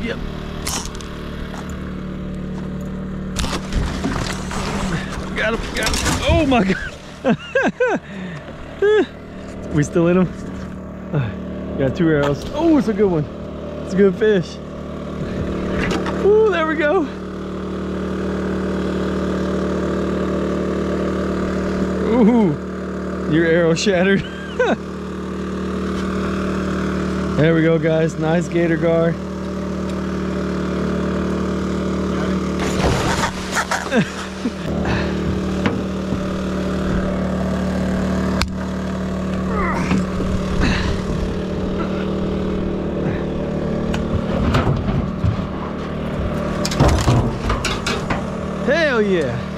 Yep. Got him, got him. Oh my god. we still in him? Uh, got two arrows. Oh, it's a good one. It's a good fish. Ooh, there we go. Ooh, your arrow shattered. there we go, guys. Nice gator gar. Hell yeah.